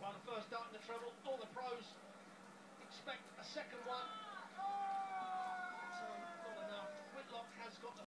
One first up in the treble, all the pros expect a second one.